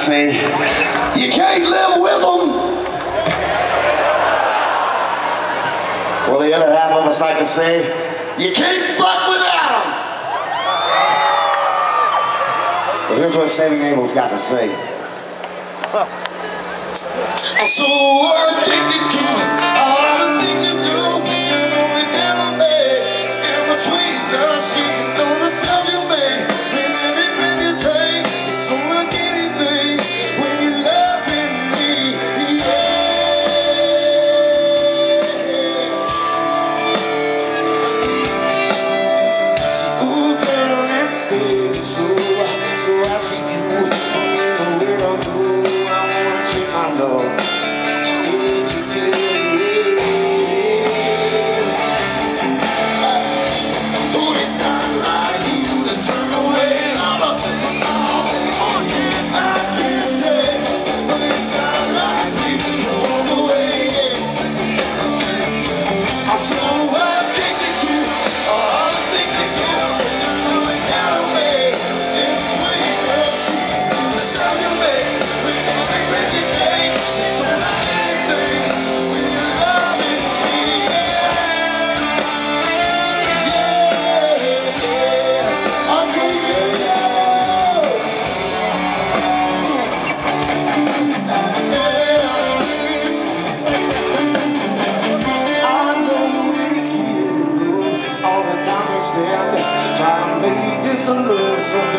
say, you can't live with them. Well, the other half of us like to say, you can't fuck without them. But here's what Saving Abel's got to say. I'm so to I'm sorry. to